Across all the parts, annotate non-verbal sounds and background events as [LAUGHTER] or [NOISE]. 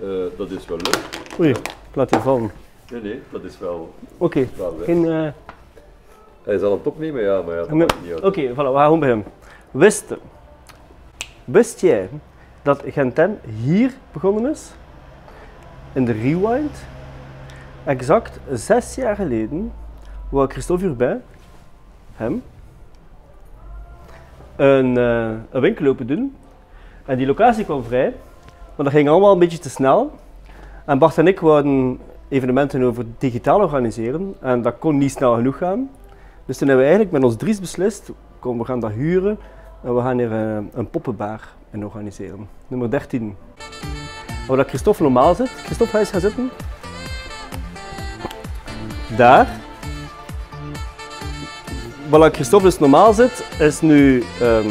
Eh, dat is wel leuk. Oei, ik laat vallen. Nee, nee, dat is wel... Oké, geen... eh, Hij zal het opnemen, ja, maar ja, dat Oké, maakt niet uit. voilà, we gaan gewoon beginnen. Wist, wist jij dat Gentem hier begonnen is? In de Rewind? Exact zes jaar geleden wou Christophe Urbain, hem, een, eh, een winkel open doen. En die locatie kwam vrij, maar dat ging allemaal een beetje te snel. En Bart en ik wouden evenementen over digitaal organiseren en dat kon niet snel genoeg gaan. Dus toen hebben we eigenlijk met ons Dries beslist, kom, we gaan dat huren en we gaan hier eh, een poppenbar in organiseren. Nummer 13. Waar dat Christophe normaal zit. Christophe, ga eens gaan zitten. Daar. Waar dat Christophe dus normaal zit, is nu ehm,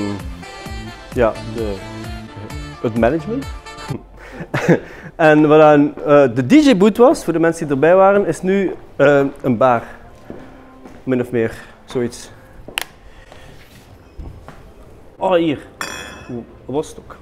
ja, de, het management. [LAUGHS] en dan, eh, de DJ-boot was, voor de mensen die erbij waren, is nu eh, een bar. Min of meer, zoiets. Oh, hier. Wat was het ook?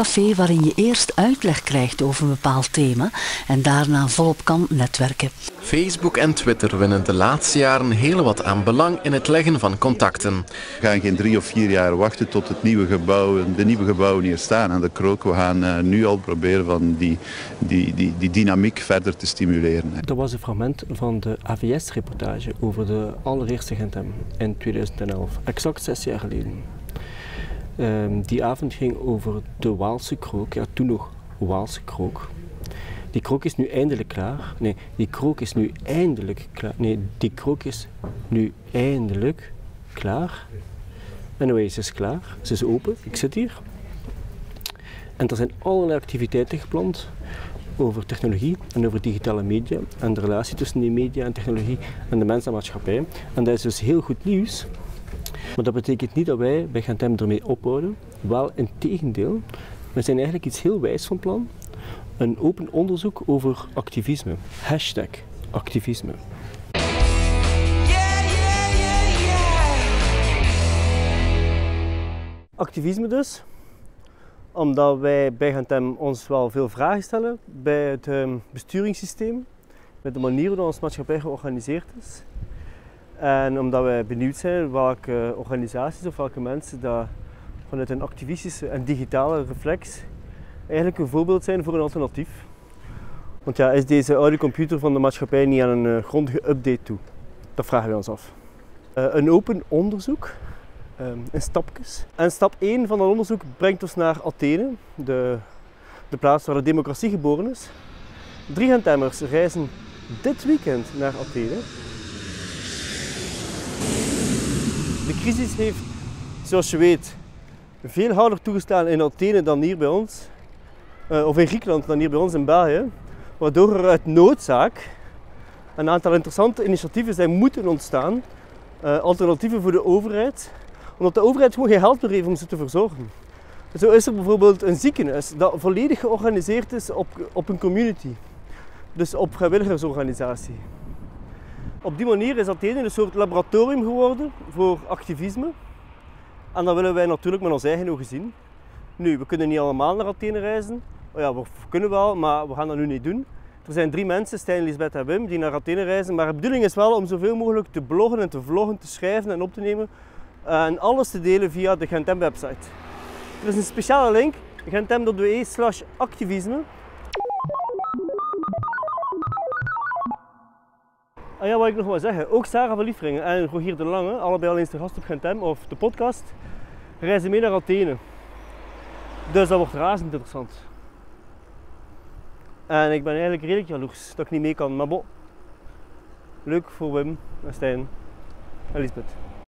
Café waarin je eerst uitleg krijgt over een bepaald thema en daarna volop kan netwerken. Facebook en Twitter winnen de laatste jaren heel wat aan belang in het leggen van contacten. We gaan geen drie of vier jaar wachten tot het nieuwe gebouw, de nieuwe gebouwen hier staan aan de krook. We gaan eh, nu al proberen van die, die, die, die dynamiek verder te stimuleren. Dat was een fragment van de AVS-reportage over de allereerste Gentem in 2011, exact zes jaar geleden. Ehm, die avond ging over de Waalse krook, ja toen nog Waalse krook. Die krook is nu eindelijk klaar. Nee, die krook is nu eindelijk klaar. Nee, die krook is nu eindelijk klaar. Anyway, ze is klaar. Ze is open. Ik zit hier. En er zijn allerlei activiteiten gepland over technologie en over digitale media en de relatie tussen die media en technologie en de mens en maatschappij. En dat is dus heel goed nieuws. Maar dat betekent niet dat wij bij Gentem ermee ophouden. Wel in tegendeel, we zijn eigenlijk iets heel wijs van plan. Een open onderzoek over activisme. Hashtag activisme. Activisme dus, omdat wij bij Gentem ons wel veel vragen stellen bij het ehm, besturingssysteem, met de manier waarop onze maatschappij georganiseerd is. En omdat wij benieuwd zijn welke organisaties of welke mensen dat vanuit een activistische en digitale reflex eigenlijk een voorbeeld zijn voor een alternatief. Want ja, is deze oude computer van de maatschappij niet aan een eh, grondige update toe? Dat vragen wij ons af. Eh, een open onderzoek, ehm, in stapjes. En stap 1 van dat onderzoek brengt ons naar Athene, de, de plaats waar de democratie geboren is. Drie Gentemmers reizen dit weekend naar Athene De crisis heeft, zoals je weet, veel harder toegestaan in Athene dan hier bij ons. Eh, of in Griekenland dan hier bij ons in België. Waardoor er uit noodzaak een aantal interessante initiatieven zijn moeten ontstaan. eh, alternatieven voor de overheid. Omdat de overheid gewoon geen geld meer heeft om ze te verzorgen. Zo is er bijvoorbeeld een ziekenhuis dat volledig georganiseerd is op, op een community. Dus op vrijwilligersorganisatie. Op die manier is Athene een soort laboratorium geworden voor activisme. En dat willen wij natuurlijk met ons eigen ogen zien. Nu, we kunnen niet allemaal naar Athene reizen. Oh ja, we kunnen wel, maar we gaan dat nu niet doen. Er zijn drie mensen, Stijn, Lisbeth en Wim, die naar Athene reizen. Maar de bedoeling is wel om zoveel mogelijk te bloggen en te vloggen, te schrijven en op te nemen. En alles te delen via de Gentem website. Er is een speciale link, gentem.be slash activisme. Ah ja, wat ik nog wil zeggen. Ook Sarah van Liefringen en Rogier de Lange, allebei al eens de gast op Gentem of de podcast, reizen mee naar Athene. Dus dat wordt razend interessant. En ik ben eigenlijk redelijk jaloers dat ik niet mee kan. Maar bon, leuk voor Wim en Stijn en Lisbeth.